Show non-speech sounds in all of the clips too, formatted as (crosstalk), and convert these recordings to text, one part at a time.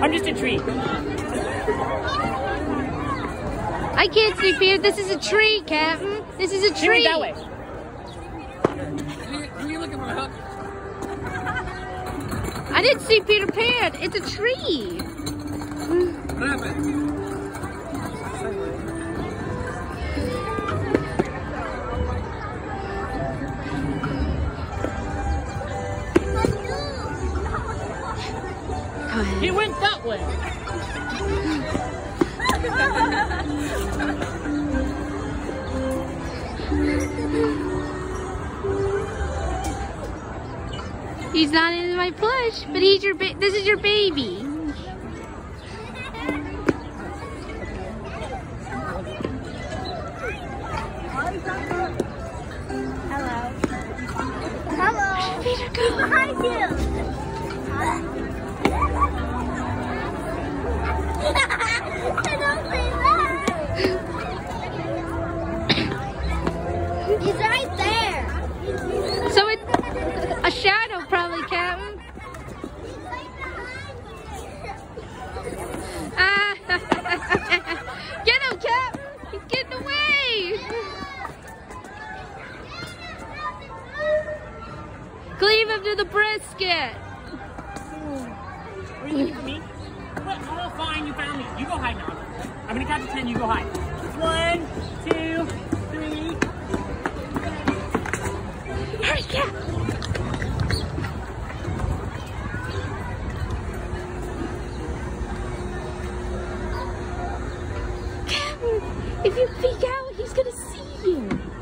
I'm just a tree. I can't see Peter. This is a tree, Captain. This is a She tree. went that way. Who are you looking for, Hook? I didn't see Peter Pan. It's a tree. What happened? Way. He's not in my plush, but he's your. This is your baby. Hello. Hello. Peter, go. Behind you. Cleave him to the brisket. Are you looking for me? What? Oh, fine. You found me. You go hide now. I'm gonna count to ten. You go hide. One, two, three. Hurry. If you peek out, he's gonna see you.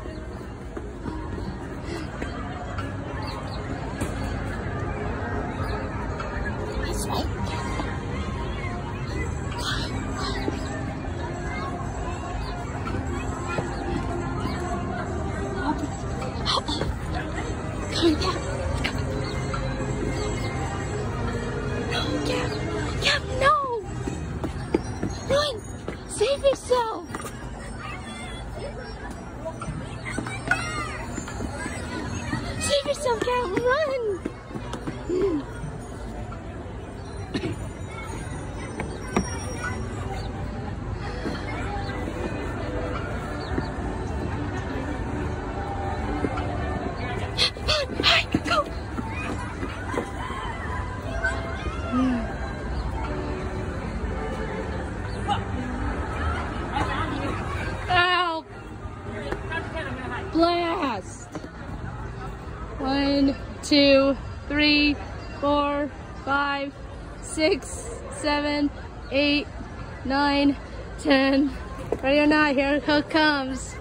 On, Cap. No, Cap. Cap, no. Run. Save yourself. Save yourself, Cap. Run. Blast. One, two, three, four, five, six, seven, eight, nine, ten. Ready or not, here Hook comes.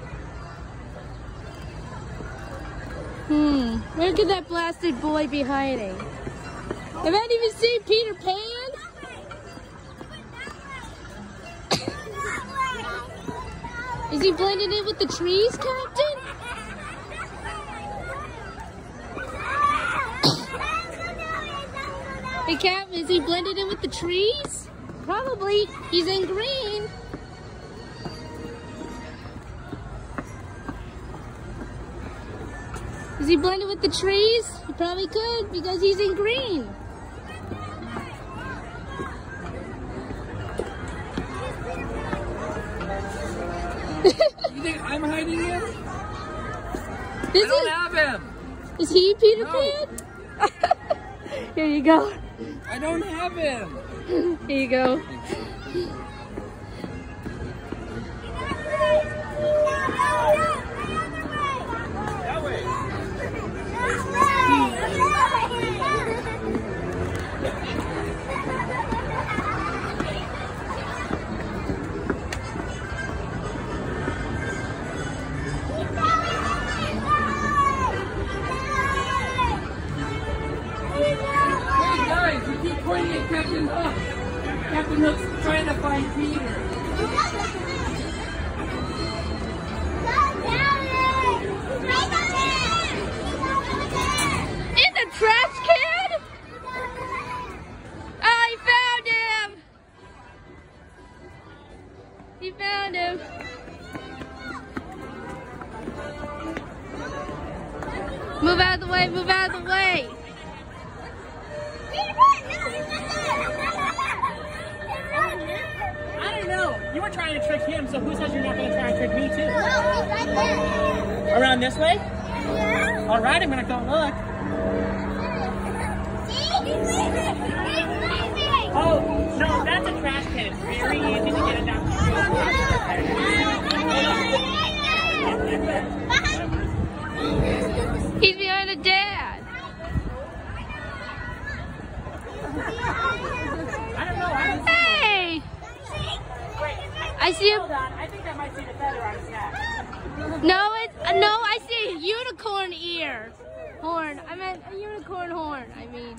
Hmm, where could that blasted boy be hiding? Have I even seen Peter Pan? Is he blending in with the trees, Captain? Hey, Captain, is he blended in with the trees? Probably. He's in green. Is he blended with the trees? He probably could because he's in green. You think I'm hiding him? This I don't is, have him. is he Peter No. Pan? (laughs) Here you go. I don't have him. Here you go. Trying to find Peter. In the trash can? I found him! He found him. Move out of the way, move out of the way. Were trying to trick him, so who says you're not going to try and trick me too? No, right there. Around this way? Yeah. All right, I'm going to go look. (laughs) See? He's leaving. He's leaving. Oh, no, that's a trash can. It's very easy to get it down. He's behind a dad. I don't know. I don't see Hey! I see Hold on. I think I might see the feather on his no, it, uh, no, I see a unicorn ear. Horn. I meant a unicorn horn, I mean.